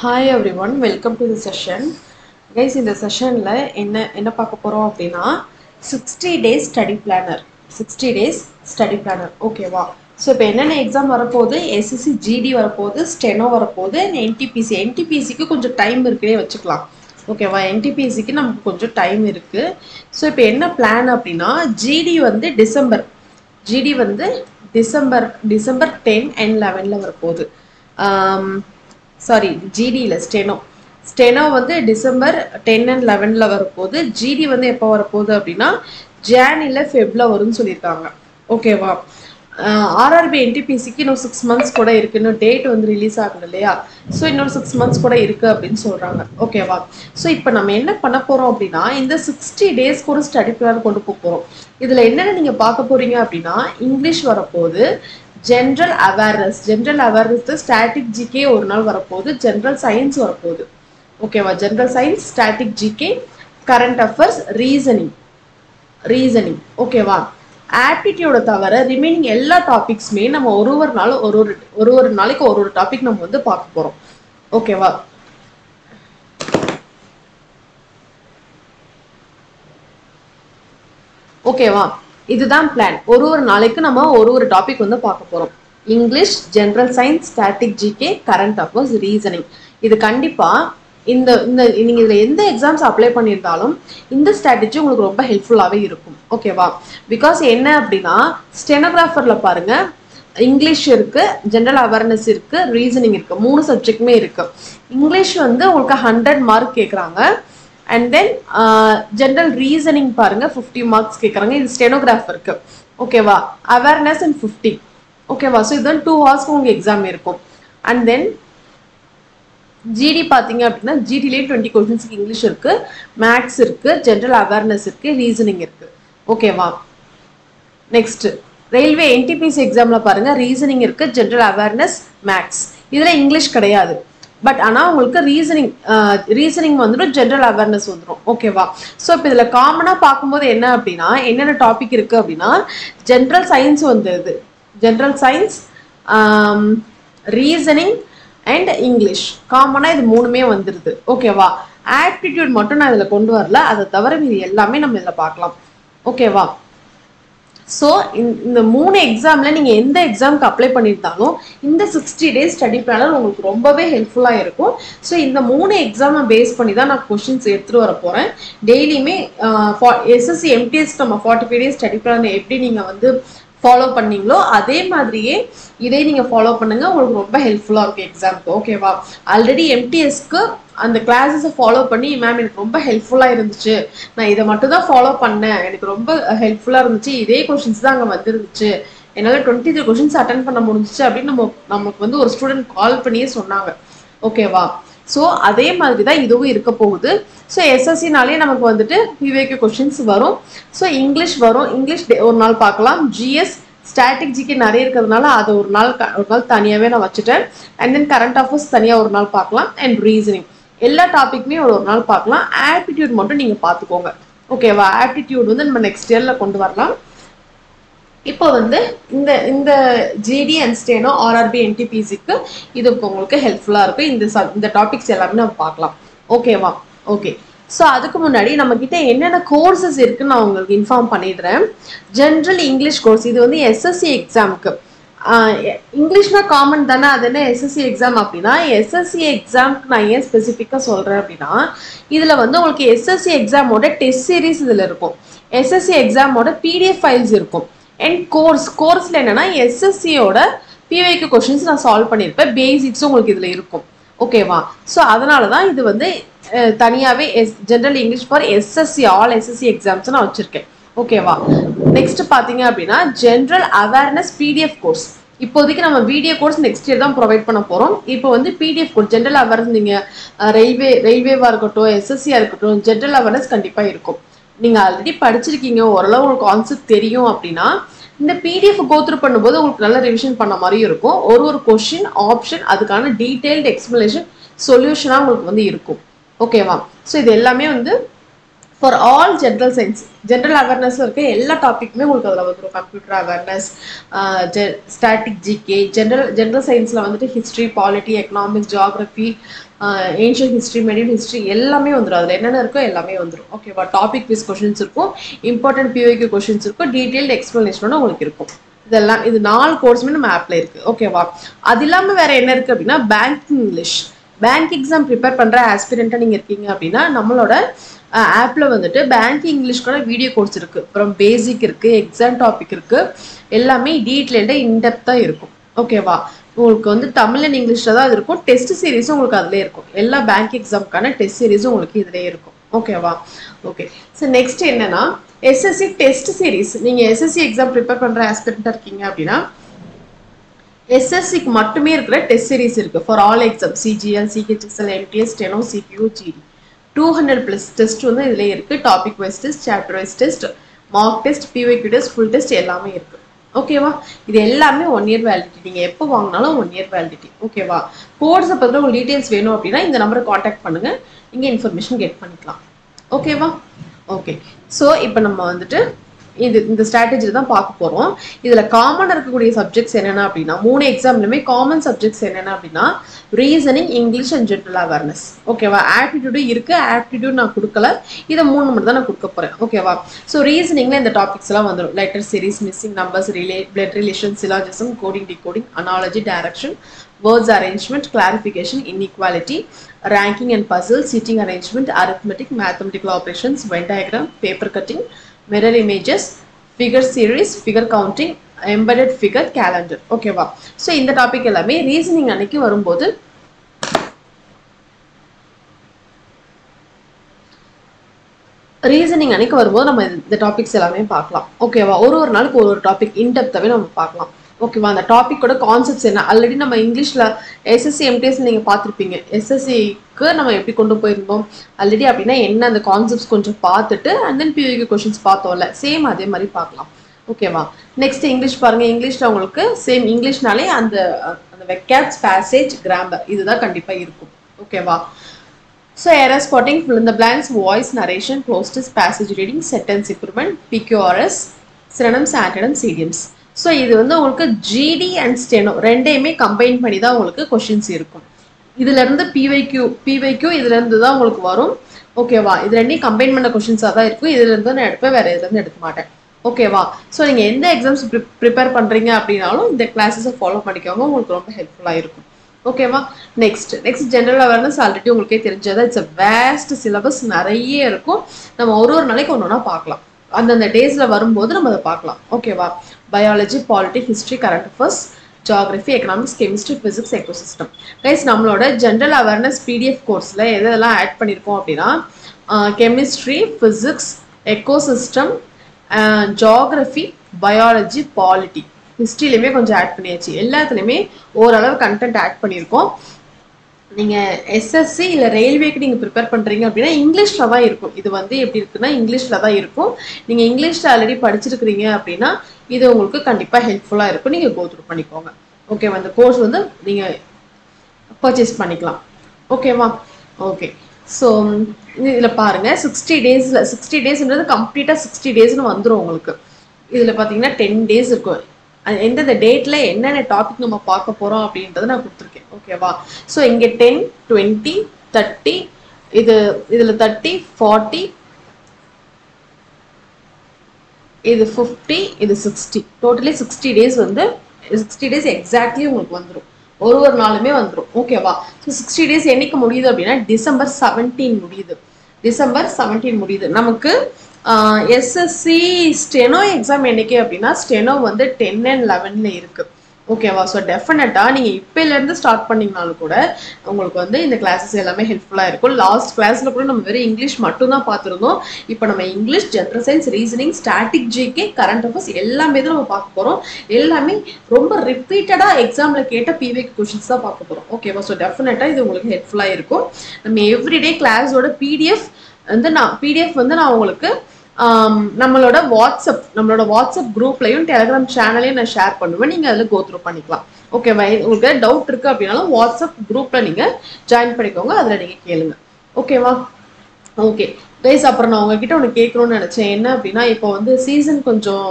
Hi everyone welcome to the session guys இந்த செஷனில் என்ன என்ன பார்க்க போகிறோம் அப்படின்னா sixty days study planner sixty days study planner ஓகேவா ஸோ இப்போ என்னென்ன எக்ஸாம் வரப்போகுது? எஸ்எஸ்சி ஜிடி வரப்போகுது ஸ்டெனோ வரப்போகுது என்டிபிசி என்டிபிசிக்கு கொஞ்சம் டைம் இருக்குன்னே வச்சுக்கலாம். ஓகேவா என்டிபிசிக்கு நமக்கு கொஞ்சம் டைம் இருக்குது ஸோ இப்போ என்ன பிளான் அப்படின்னா ஜிடி வந்து டிசம்பர் ஜிடி வந்து டிசம்பர் டிசம்பர் டென் அண்ட் லெவனில் வரப்போகுது. Um, சாரி ஜிடியில் ஸ்டெனோ ஸ்டெனோ வந்து டிசம்பர் டென் அண்ட் லெவனில் வரப்போகுது ஜிடி வந்து எப்போ வரப்போகுது அப்படின்னா ஜான் இல்லை ஃபெப்ல வரும்னு சொல்லியிருக்காங்க. ஓகேவா ஆர்ஆர்பி என்டிபிசிக்கு இன்னும் சிக்ஸ் மந்த்ஸ் கூட இருக்கு இன்னும் டேட் வந்து ரிலீஸ் ஆகும் இல்லையா? ஸோ இன்னொரு சிக்ஸ் மந்த்ஸ் கூட இருக்கு அப்படின்னு சொல்றாங்க. ஓகேவா ஸோ இப்போ நம்ம என்ன பண்ண போறோம் அப்படின்னா இந்த சிக்ஸ்டி டேஸ்க்கு ஒரு ஸ்டடி பிளான் கொண்டு போக போறோம். இதுல என்னென்ன நீங்க பார்க்க போறீங்க அப்படின்னா இங்கிலீஷ் வரப்போகுது general awareness general awareness static GK ஒரு நாள் வரப்போகுது. ஜென்ரல் சயின்ஸ் வரப்போகுது. ஓகேவா general science static GK current affairs reasoning reasoning ஓகேவா ஆப்டிடியூட தவிர ரிமைனிங் எல்லா டாபிக்ஸுமே நம்ம ஒரு ஒரு நாள் ஒரு ஒரு ஒரு ஒரு நாளைக்கு ஒரு ஒரு டாபிக் நம்ம வந்து பார்க்க போகிறோம் ஓகேவா ஓகேவா இதுதான் பிளான் ஒரு ஒரு நாளைக்கு நம்ம ஒரு ஒரு டாபிக் வந்து பார்க்க போறோம். English general science static GK current affairs reasoning இது கண்டிப்பா இந்த இந்த நீங்க இதுல எந்த எக்ஸாம்ஸ் அப்ளை பண்ணியிருந்தாலும் இந்த ஸ்ட்ராட்டஜி உங்களுக்கு ரொம்ப ஹெல்ப்ஃபுல்லாகவே இருக்கும். ஓகேவா பிகாஸ் என்ன அப்படின்னா ஸ்டெனோகிராஃபர்ல பாருங்க இங்கிலீஷ் இருக்கு ஜென்ரல் அவேர்னஸ் இருக்கு ரீசனிங் இருக்கு. மூணு சப்ஜெக்ட்மே இருக்கு. இங்கிலீஷ் வந்து உங்களுக்கு ஹண்ட்ரட் மார்க் கேட்குறாங்க அண்ட் தென் ஜென்ரல் ரீசனிங் பாருங்க ஃபிஃப்டி மார்க்ஸ் கேட்குறாங்க இது ஸ்டெனோகிராஃப் இருக்கு. ஓகேவா அவேர்னஸ் அண்ட் ஃபிஃப்டி ஓகேவா ஸோ இதுதான் டூ ஹவர்ஸ்க்கு உங்கள் எக்ஸாம் இருக்கும். அண்ட் தென் ஜிடி பார்த்தீங்க அப்படின்னா ஜிடிலே டுவெண்ட்டி கொஸ்டின்ஸ்க்கு இங்கிலீஷ் இருக்கு மேக்ஸ் இருக்கு ஜென்ரல் அவேர்னஸ் இருக்கு ரீசனிங் இருக்கு. ஓகேவா நெக்ஸ்ட் ரயில்வே என்டிபிசி எக்ஸாமில் பாருங்க ரீசனிங் இருக்கு ஜென்ரல் அவேர்னஸ் மேக்ஸ் இதில் இங்கிலீஷ் கிடையாது. பட் ஆனால் உங்களுக்கு ரீசனிங் ரீசனிங் வந்துடும் ஜென்ரல் அவேர்னஸ் வந்துடும் ஓகேவா ஸோ இப்போ இதில் காமனாக பார்க்கும்போது என்ன அப்படின்னா என்னென்ன டாபிக் இருக்குது அப்படின்னா ஜென்ரல் சயின்ஸ் வந்துடுது general science reasoning and English காமனாக இது மூணுமே வந்துடுது ஓகேவா ஆப்டிடியூட் மட்டும் நான் இதில் கொண்டு வரல. அதை தவிர இது எல்லாமே நம்ம இதில் பார்க்கலாம். ஓகேவா ஸோ இந்த மூணு எக்ஸாமில் நீங்கள் எந்த எக்ஸாமுக்கு அப்ளை பண்ணியிருந்தாலும் இந்த சிக்ஸ்டி டேஸ் ஸ்டடி பிளானர் உங்களுக்கு ரொம்பவே ஹெல்ப்ஃபுல்லாக இருக்கும். ஸோ இந்த மூணு எக்ஸாமை பேஸ் பண்ணி தான் நான் கொஷின்ஸ் எடுத்துகிட்டு வர போகிறேன் டெய்லியுமே எஸ்எஸ்சி எம்டிஎஸ் நம்ம forty five days study plan எப்படி நீங்கள் வந்து ஃபாலோ பண்ணீங்களோ அதே மாதிரியே இதே நீங்கள் ஃபாலோ பண்ணுங்க. உங்களுக்கு ரொம்ப ஹெல்ப்ஃபுல்லாக இருக்கும் எக்ஸாம்க்கு ஓகேவா ஆல்ரெடி எம்டிஎஸ்க்கு அந்த கிளாஸஸை ஃபாலோ பண்ணி மேம் எனக்கு ரொம்ப ஹெல்ப்ஃபுல்லாக இருந்துச்சு. நான் இதை மட்டும் தான் ஃபாலோ பண்ணேன். எனக்கு ரொம்ப ஹெல்ப்ஃபுல்லாக இருந்துச்சு. இதே கொஷின்ஸ் தான் அங்கே வந்துருந்துச்சு. என்னால் டுவெண்ட்டி த்ரீ கொஷின்ஸ் அட்டன் பண்ண முடிஞ்சிச்சு. அப்படின்னு நம்ம நமக்கு வந்து ஒரு ஸ்டூடெண்ட் கால் பண்ணியே சொன்னாங்க. ஓகேவா ஸோ அதே மாதிரி தான் இதுவும் இருக்க போகுது. ஸோ எஸ்எஸ்சினாலே நமக்கு வந்துட்டு விவேக கொஷின்ஸ் வரும். ஸோ இங்கிலீஷ் வரும். இங்கிலீஷ் ஒரு நாள் பார்க்கலாம். ஜிஎஸ் ஸ்டாட்டிக் ஜிக்கு நிறைய இருக்கிறதுனால அதை ஒரு நாள் ஒரு நாள் தனியாகவே நான் வச்சுட்டேன். அண்ட் தென் கரண்ட் அஃபேர்ஸ் தனியாக ஒரு நாள் பார்க்கலாம். அண்ட் ரீசனிங் எல்லா டாப்பிக்குமே ஒரு ஒரு நாள் பார்க்கலாம். ஆப்டிடியூட் மட்டும் நீங்கள் பார்த்துக்கோங்க. ஓகேவா ஆப்டிடியூட் வந்து நம்ம நெக்ஸ்ட் இயரில் கொண்டு வரலாம். இப்போ வந்து இந்த இந்த ஜிடி அண்ட் ஸ்டேனோ ஆர்ஆர்பி என்டிபிசிக்கு இது உங்களுக்கு ஹெல்ப்ஃபுல்லாக இருக்கும் இந்த இந்த டாபிக்ஸ் எல்லாமே நம்ம பார்க்கலாம். ஓகேவா ஓகே ஸோ அதுக்கு முன்னாடி நம்ம கிட்ட என்னென்ன கோர்சஸ் இருக்குன்னு நான் உங்களுக்கு இன்ஃபார்ம் பண்ணிடுறேன். ஜென்ரல் இங்கிலீஷ் கோர்ஸ் இது வந்து எஸ்எஸ்சி எக்ஸாமுக்கு இங்கிலீஷ்னா காமன் தானே? அது என்ன எஸ்எஸ்சி எக்ஸாம் அப்படின்னா எஸ்எஸ்சி எக்ஸாம்க்கு நான் ஏன் ஸ்பெசிஃபிக்காக சொல்கிறேன் அப்படின்னா இதில் வந்து உங்களுக்கு எஸ்எஸ்சி எக்ஸாமோட டெஸ்ட் சீரீஸ் இதில் இருக்கும். எஸ்எஸ்சி எக்ஸாமோட பிடிஎஃப் ஃபைல்ஸ் இருக்கும். அண்ட் கோர்ஸ் கோர்ஸில் என்னென்னா எஸ்எஸ்சியோட பிவைக்கு கொஷின்ஸ் நான் சால்வ் பண்ணியிருப்பேன் பேசிக்ஸும் உங்களுக்கு இதில் இருக்கும். ஓகேவா ஸோ அதனால தான் இது வந்து தனியாகவே S general English for SSC all SSC exams நான் வச்சுருக்கேன். ஓகேவா நெக்ஸ்ட் பார்த்தீங்க அப்படின்னா ஜென்ரல் அவேர்னஸ் பிடிஎஃப் கோர்ஸ் இப்போதைக்கு நம்ம வீடியோ கோர்ஸ் நெக்ஸ்ட் இயர் தான் ப்ரொவைட் பண்ண போகிறோம் இப்போ வந்து பிடிஎஃப் கோர்ஸ் ஜென்ரல் அவேர்னஸ் நீங்கள் ரயில்வே ரயில்வேவாக இருக்கட்டும் எஸ்எஸ்சியாக இருக்கட்டும் ஜென்ரல் அவேர்னஸ் கண்டிப்பாக இருக்கும். நீங்கள் ஆல்ரெடி படிச்சிருக்கீங்க ஓரளவு உங்களுக்கு கான்செப்ட் தெரியும் அப்படின்னா இந்த பிடிஎஃப் கோத்ரூ பண்ணும்போது உங்களுக்கு நல்ல ரிவிஷன் பண்ண மாதிரியும் இருக்கும். ஒரு ஒரு கொஷின் ஆப்ஷன் அதுக்கான டீட்டெயில்டு எக்ஸ்பிளனேஷன் சொல்யூஷனாக உங்களுக்கு வந்து இருக்கும். ஓகேவா ஸோ இது எல்லாமே வந்து for all general science general அவேர்னஸ்ல இருக்க எல்லா டாபிக்குமே உங்களுக்கு அதில் வந்துடும் computer awareness static GK general general சயின்ஸில் வந்துட்டு history polity economics geography ancient history medieval history எல்லாமே வந்துடும் அதில் என்னென்ன இருக்கோ எல்லாமே வந்துடும் ஓகேவா டாபிக் வைஸ் கொஷின்ஸ் இருக்கும் இம்பார்ட்டன்ட் பிஓக்கு கொஷின்ஸ் இருக்கும் டீட்டெயில்டு எக்ஸ்ப்ளனேஷனோட உங்களுக்கு இருக்கும். இதெல்லாம் இது நாலு கோர்ஸுமே நம்ம ஆப்பில் இருக்குது ஓகேவா அது இல்லாமல் வேறு என்ன இருக்குது அப்படின்னா banking English bank exam prepare பண்ணுற ஆஸ்பிரண்ட்டாக நீங்கள் இருக்கீங்க அப்படின்னா நம்மளோட ஆப்பில் வந்துட்டு பேங்க் இங்கிலீஷ்க்கான வீடியோ கோர்ஸ் இருக்குது அப்புறம் பேசிக் இருக்குது எக்ஸாம் டாபிக் இருக்குது எல்லாமே டீட்டெயில்டாக இன்டெப்த்தாக இருக்கும். ஓகேவா உங்களுக்கு வந்து தமிழ் அண்ட் இங்கிலீஷில் தான் அது இருக்கும். டெஸ்ட் சீரிஸும் உங்களுக்கு அதிலே இருக்கும். எல்லா பேங்க் எக்ஸாமுக்கான டெஸ்ட் சீரிஸும் உங்களுக்கு இதிலே இருக்கும். ஓகேவா ஓகே ஸோ நெக்ஸ்ட் என்னன்னா எஸ்எஸ்சி டெஸ்ட் சீரிஸ் நீங்கள் எஸ்எஸ்சி எக்ஸாம் ப்ரிப்பேர் பண்ணுற ஆஸ்பிரண்ட்டாக இருக்கீங்க அப்படின்னா எஸ்எஸ்சிக்கு மட்டுமே இருக்கிற டெஸ்ட் சீரிஸ் இருக்கு. For all exam CGL CHSL MTS steno CPO GD two hundred plus test வந்து இதில் இருக்கு. Topic wise test chapter wise test mock test PYQ test full test எல்லாமே இருக்கு. ஓகேவா இது எல்லாமே ஒன் இயர் வேலிடிட்டி நீங்கள் எப்போ வாங்கினாலும் ஒன் இயர் வேலிடிட்டி ஓகேவா கோர்ஸை பற்றின உங்களுக்கு டீட்டெயில்ஸ் வேணும் அப்படின்னா இந்த நம்பரை காண்டாக்ட் பண்ணுங்க. இங்கே இன்ஃபர்மேஷன் கெட் பண்ணிக்கலாம். ஓகேவா ஓகே ஸோ இப்போ நம்ம வந்துட்டு இது இந்த ஸ்ட்ராட்டஜி தான் பார்க்க போகிறோம் இதில் காமனாக இருக்கக்கூடிய சப்ஜெக்ட்ஸ் என்னென்ன அப்படின்னா மூணு எக்ஸாம்லையுமே காமன் சப்ஜெக்ட்ஸ் என்னென்ன அப்படின்னா reasoning English and general awareness ஓகேவா ஆப்டிடியூடு இருக்குது ஆப்டிடியூட் நான் கொடுக்கல. இதை மூணு மட்டும் தான் நான் கொடுக்க போகிறேன் ஓகேவா ஸோ ரீசனிங்கில் இந்த டாபிக்ஸ் எல்லாம் வந்துடும் letter series missing numbers relay blood relation syllogism coding decoding analogy direction words arrangement classification inequality ranking and puzzle, seating arrangement, arithmetic, mathematical operations, Venn diagram, paper cutting, mirror images, figure series, figure counting, embedded figure, calendar. ஓகேவா so இந்த topic எல்லாமே reasoning அன்னைக்கு வரும்போது reasoning அன்னைக்கு வரும்போது நம்ம இந்த topics எல்லாமே பார்க்கலாம். ஓகேவா ஒரு ஒரு நாளுக்கு ஒரு ஒரு டாபிக் இன்டெப்த்தாவே நம்ம பார்க்கலாம். ஓகேவா அந்த டாப்பிக்கோட கான்செப்ட்ஸ் என்ன? ஆல்ரெடி நம்ம இங்கிலீஷில் எஸ்எஸ்சி எம்டிஎஸ் நீங்கள் பார்த்துருப்பீங்க. எஸ்எஸ்சிக்கு நம்ம எப்படி கொண்டு போயிருந்தோம்? ஆல்ரெடி அப்படின்னா என்ன அந்த கான்செப்ட்ஸ் கொஞ்சம் பார்த்துட்டு அண்ட் தென் பியூக்கு கொஷின்ஸ் பார்த்தோம்ல. சேம் அதே மாதிரி பார்க்கலாம். ஓகேவா நெக்ஸ்ட் இங்கிலீஷ் பாருங்கள் இங்கிலீஷில் உங்களுக்கு சேம் இங்கிலீஷ்னாலே அந்த அந்த வெக்கேட்ஸ் பேசேஜ் கிராமர் இதுதான் கண்டிப்பாக இருக்கும். ஓகேவா so error spotting fill in the blanks voice narration cloze test passage reading reading improvement PQRS சிரணம் synonyms idioms so இது வந்து உங்களுக்கு ஜிடி அண்ட் ஸ்டெனோ ரெண்டையுமே கம்பைன் பண்ணி தான் உங்களுக்கு கொஷின்ஸ் இருக்கும். இதுலேருந்து பிவைக்யூ பிவைக்யூ இதுலேருந்து தான் உங்களுக்கு வரும். ஓகேவா இது ரெண்டையும் கம்பைன் பண்ண கொஷின்ஸாக தான் இருக்கும். இதுலேருந்து நான் எடுப்பேன் வேறு இதுலேருந்து எடுக்க மாட்டேன். ஓகேவா ஸோ நீங்கள் எந்த எக்ஸாம்ஸ் ப்ரிப்பேர் பண்ணுறீங்க அப்படின்னாலும் இந்த கிளாஸஸை ஃபாலோ பண்ணிக்கோங்க. உங்களுக்கு ரொம்ப ஹெல்ப்ஃபுல்லாக இருக்கும். ஓகேவா next next general awareness already உங்களுக்கே தெரிஞ்சது. இட்ஸ் அ வேஸ்ட் சிலபஸ் நிறைய இருக்கும். நம்ம ஒரு ஒரு நாளைக்கு ஒன்று ஒன்றா பார்க்கலாம். அந்தந்த டேஸில் வரும்போது நம்ம அதை பார்க்கலாம். ஓகேவா biology polity history current affairs geography economics chemistry physics ecosystem guys நம்மளோட ஜென்ரல் அவேர்னஸ் பிடிஎஃப் கோர்ஸில் எதெல்லாம் ஆட் பண்ணியிருக்கோம் அப்படின்னா chemistry physics ecosystem geography biology polity ஹிஸ்ட்ரிலையுமே கொஞ்சம் ஆட் பண்ணியாச்சு. எல்லாத்துலேயுமே ஓரளவு கண்டென்ட் ஆட் பண்ணியிருக்கோம். நீங்கள் எஸ்எஸ்சி இல்லை ரயில்வேக்கு நீங்கள் ப்ரிப்பேர் பண்ணுறீங்க அப்படின்னா இங்கிலீஷில் தான் இருக்கும். இது வந்து எப்படி இருக்குன்னா இங்கிலீஷில் தான் இருக்கும். நீங்கள் இங்கிலீஷில் ஆல்ரெடி படிச்சிருக்கிறீங்க அப்படின்னா இது உங்களுக்கு கண்டிப்பாக ஹெல்ப்ஃபுல்லாக இருக்கும். நீங்கள் கோத்ரூ பண்ணிக்கோங்க. ஓகேவா இந்த கோர்ஸ் வந்து நீங்கள் பர்ச்சேஸ் பண்ணிக்கலாம். ஓகேவா ஓகே ஸோ இதில் பாருங்கள் சிக்ஸ்டி டேஸில் சிக்ஸ்டி டேஸ்ன்றது கம்ப்ளீட்டாக சிக்ஸ்டி டேஸ்னு வந்துடும் உங்களுக்கு. இதில் பார்த்தீங்கன்னா டென் டேஸ் இருக்கும். எந்தெந்த டேட்ல என்னென்ன டாபிக் நம்ம பார்க்க போகிறோம் அப்படின்றத நான் கொடுத்துருக்கேன். ஓகேவா ஸோ இங்கே டென் டுவெண்ட்டி தேர்ட்டி இது இதில் தேர்ட்டி ஃபார்ட்டி இது ஃபிஃப்டி இது சிக்ஸ்டி டோட்டலி சிக்ஸ்டி டேஸ் வந்து சிக்ஸ்டி டேஸ் எக்ஸாக்ட்லி உங்களுக்கு வந்துடும் ஒரு ஒரு நாளுமே வந்துடும் ஓகேவா ஸோ சிக்ஸ்டி டேஸ் என்னைக்கு முடியுது அப்படின்னா டிசம்பர் செவன்டீன் முடியுது. டிசம்பர் செவன்டீன் முடியுது. நமக்கு எஸ்எஸ்சி ஸ்டெனோ எக்ஸாம் என்னைக்கு அப்படின்னா ஸ்டெனோ வந்து டென் அண்ட் லெவனில் இருக்குது ஓகேவா ஸோ டெஃபினட்டாக நீங்கள் இப்போலேருந்து ஸ்டார்ட் பண்ணிங்கனாலும் கூட உங்களுக்கு வந்து இந்த கிளாஸஸ் எல்லாமே ஹெல்ப்ஃபுல்லாக இருக்கும். லாஸ்ட் கிளாஸில் கூட நம்ம வெறும் இங்கிலீஷ் மட்டும்தான் பார்த்துருந்தோம். இப்போ நம்ம English general science reasoning static GK current affairs எல்லாமே தான் நம்ம பார்க்க போகிறோம் எல்லாமே ரொம்ப ரிப்பீட்டடாக எக்ஸாமில் கேட்ட பிவிக் கொஷின்ஸ் தான் பார்க்க போகிறோம் ஓகேவா ஸோ டெஃபினட்டாக இது உங்களுக்கு ஹெல்ப்ஃபுல்லாக இருக்கும். நம்ம எவ்ரிடே கிளாஸோட பிடிஎஃப் வந்து நான் பிடிஎஃப் வந்து நான் உங்களுக்கு Um, நம்மளோட வாட்ஸ்அப் நம்மளோட வாட்ஸ்அப் குரூப்லையும் டெலிகிராம் சேனலையும் நான் ஷேர் பண்ணுவேன். நீங்கள் அதில் கோத்ரூ பண்ணிக்கலாம். ஓகேவா உங்களுக்கு டவுட் இருக்குது அப்படின்னாலும் வாட்ஸ்அப் குரூப்பில் நீங்கள் ஜாயின் பண்ணிக்கோங்க. அதில் நீங்கள் கேளுங்க. ஓகேவா ஓகே கைஸ் அப்புறம் நான் உங்ககிட்ட ஒன்று கேட்கணும்னு நினச்சேன். என்ன அப்படின்னா இப்போ வந்து சீசன் கொஞ்சம்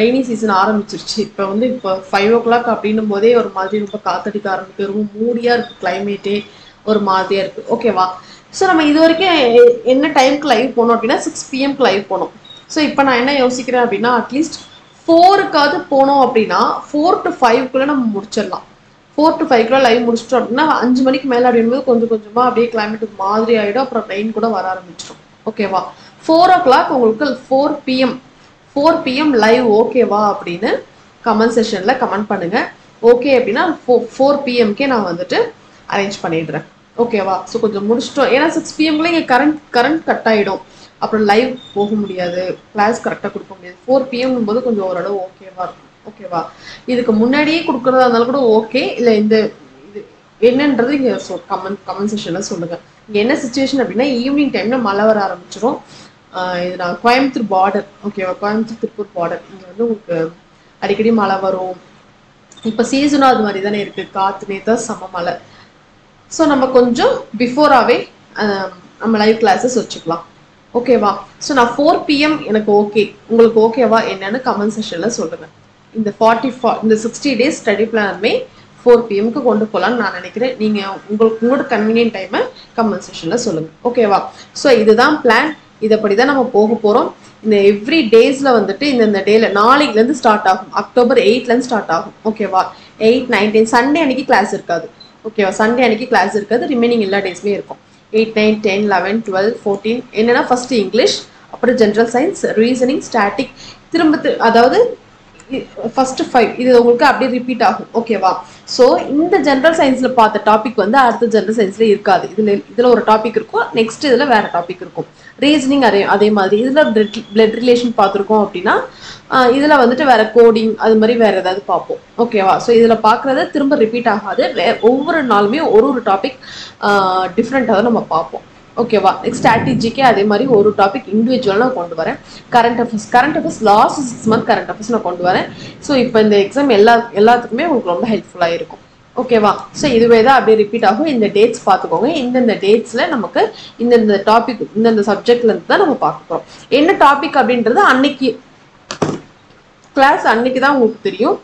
ரெய்னி சீசன் ஆரம்பிச்சிருச்சு. இப்போ வந்து இப்போ ஃபைவ் ஓ கிளாக் அப்படின்னும் போதே ஒரு மாதிரி ரொம்ப காத்தடிக்க ஆரம்பிக்கு ரொம்ப மூடியாக இருக்குது கிளைமேட்டே ஒரு மாதிரியாக இருக்குது ஓகேவா ஸோ நம்ம இது வரைக்கும் என்ன டைம்க்கு லைவ் போனோம் அப்படின்னா சிக்ஸ் பிஎம்க்கு லைவ் போனோம். ஸோ இப்போ நான் என்ன யோசிக்கிறேன் அப்படின்னா அட்லீஸ்ட் ஃபோருக்காவது போனோம் அப்படின்னா ஃபோர் டு ஃபைவ்க்குள்ளே நம்ம முடிச்சிடலாம். ஃபோர் டு ஃபைவ்க்குள்ளே லைவ் முடிச்சிட்டோம் அப்படின்னா அஞ்சு மணிக்கு மேலே அப்படின்போது கொஞ்சம் கொஞ்சமாக அப்படியே கிளைமேட் மாதிரி ஆகிடும் அப்புறம் ரெயின் கூட வர ஆரம்பிச்சிடும். ஓகேவா ஃபோர் ஓ கிளாக் உங்களுக்கு four PM four PM live ஓகேவா அப்படின்னு கமெண்ட் செஷனில் கமெண்ட் பண்ணுங்கள் ஓகே அப்படின்னா ஃபோ ஃபோர் பிஎம்க்கே நான் வந்துட்டு அரேஞ்ச் பண்ணிடுறேன். ஓகேவா ஸோ கொஞ்சம் முடிச்சிட்டோம். ஏன்னா சிக்ஸ் பிஎம்க்குள்ள இங்கே கரண்ட் கரண்ட் கட் ஆகிடும் அப்புறம் லைவ் போக முடியாது. கிளாஸ் கரெக்டாக கொடுக்க முடியாது. ஃபோர் பிஎம் போது கொஞ்சம் ஓரளவு ஓகேவா இருக்கும். ஓகேவா இதுக்கு முன்னாடியே கொடுக்குறதா இருந்தாலும் கூட ஓகே இல்லை இந்த இது என்னன்றது இங்கே கமெண்ட் கமெண்ட் செஷனில் சொல்லுங்கள் இங்கே என்ன சுச்சுவேஷன் அப்படின்னா ஈவினிங் டைமில் மழை வர ஆரம்பிச்சிடும் இது நான் கோயம்புத்தூர் பார்டர் ஓகேவா கோயம்புத்தூர் திருப்பூர் பார்டர் இங்கே வந்து உங்களுக்கு அடிக்கடி மழை வரும். இப்போ சீசனும் அது மாதிரி தானே இருக்குது காற்று தான் சம மழை. ஸோ நம்ம கொஞ்சம் பிஃபோராகவே நம்ம லைவ் கிளாஸஸ் வச்சுக்கலாம். ஓகேவா ஸோ நான் ஃபோர் பிஎம் எனக்கு ஓகே உங்களுக்கு ஓகேவா என்னன்னு கமெண்ட் செஷனில் சொல்லுங்கள் இந்த ஃபார்ட்டி ஃபா இந்த சிக்ஸ்டி டேஸ் ஸ்டடி பிளானுமே ஃபோர் பிஎம்க்கு கொண்டு போகலான்னு நான் நினைக்கிறேன். நீங்கள் உங்களுக்கு உங்களோட கன்வீனியன்ட் டைமை கமெண்ட் செஷனில் சொல்லுங்கள் ஓகேவா ஸோ இதுதான் பிளான் இதைப்படி தான் நம்ம போக போகிறோம் இந்த எவ்ரி டேஸில் வந்துட்டு இந்த இந்த டேல நாளைக்குலேருந்து ஸ்டார்ட் ஆகும். அக்டோபர் எயிட்லேருந்து ஸ்டார்ட் ஆகும். ஓகேவா எயிட் நைன் டென் சண்டே அன்னைக்கு கிளாஸ் இருக்காது. ஓகேவா சண்டே அன்னைக்கு கிளாஸ் இருக்காது. ரிமைனிங் எல்லா டேஸ்மே இருக்கும். Eight nine ten eleven twelve fourteen என்னென்னா ஃபஸ்ட்டு இங்கிலீஷ் அப்புறம் ஜென்ரல் சயின்ஸ் ரீசனிங் ஸ்டாட்டிக் திரும்ப அதாவது ஃபர்ஸ்ட் ஃபைவ் இது உங்களுக்கு அப்படியே ரிப்பீட் ஆகும். ஓகேவா ஸோ இந்த ஜென்ரல் சயின்ஸில் பார்த்த டாபிக் வந்து அடுத்த ஜென்ரல் சயின்ஸில் இருக்காது. இதில் இதில் ஒரு டாபிக் இருக்கும். நெக்ஸ்ட் இதில் வேறு டாபிக் இருக்கும். ரீசனிங் அதே அதே மாதிரி. இதில் பிளட் ரிலேஷன் பார்த்துருக்கோம் அப்படின்னா இதில் வந்துட்டு வேறு கோடிங் அது மாதிரி வேறு ஏதாவது பார்ப்போம். ஓகேவா ஸோ இதில் பார்க்குறது திரும்ப ரிப்பீட் ஆகாது. வே ஒவ்வொரு நாளுமே ஒரு ஒரு டாபிக் டிஃப்ரெண்ட்டாக நம்ம பார்ப்போம். ஓகேவா ஸ்ட்ராட்டஜிக்கே அதே மாதிரி ஒரு டாபிக் இண்டிவிஜுவலாக நான் கொண்டு வரேன். Current affairs current affairs last six month current affairs நான் கொண்டு வரேன். ஸோ இப்போ இந்த எக்ஸாம் எல்லா எல்லாத்துக்குமே உங்களுக்கு ரொம்ப ஹெல்ப்ஃபுல்லாக இருக்கும். ஓகேவா ஸோ இதுவே தான் அப்படியே ரிப்பீட் ஆகும். இந்த டேட்ஸ் பார்த்துக்கோங்க. இந்தந்த டேட்ஸில் நமக்கு இந்தந்த டாபிக் இந்தந்த சப்ஜெக்ட்லேருந்து தான் நம்ம பார்க்குறோம் என்ன டாபிக் அப்படின்றது அன்னைக்கு கிளாஸ் அன்னைக்கு தான் உங்களுக்கு தெரியும்.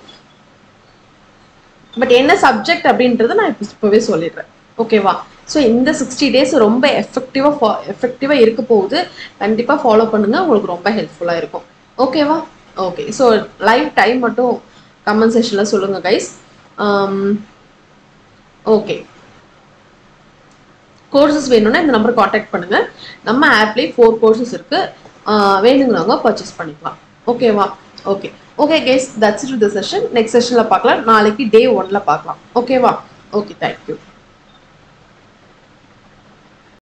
பட் என்ன சப்ஜெக்ட் அப்படின்றத நான் இப்போ இப்போவே சொல்லிடுறேன். ஓகேவா ஸோ இந்த சிக்ஸ்டி டேஸ் ரொம்ப எஃபெக்டிவாக எஃபெக்டிவாக இருக்க போகுது. கண்டிப்பாக ஃபாலோ பண்ணுங்கள் உங்களுக்கு ரொம்ப ஹெல்ப்ஃபுல்லாக இருக்கும். ஓகேவா ஓகே ஸோ லைவ் டைம் மட்டும் கமெண்ட் செஷனில் சொல்லுங்கள் கைஸ் ஓகே கோர்சஸ் வேணும்னா இந்த நம்பர் காண்டாக்ட் பண்ணுங்க. நம்ம ஆப்லேயே ஃபோர் கோர்சஸ் இருக்கு. Uh, வேணுங்கிறவங்க பர்ச்சேஸ் பண்ணிக்கலாம். ஓகேவா okay okay guys that's it the session next செஷனில் பார்க்கலாம். நாளைக்கு டே ஒன்ல பார்க்கலாம். ஓகேவா ஓகே தேங்க்யூ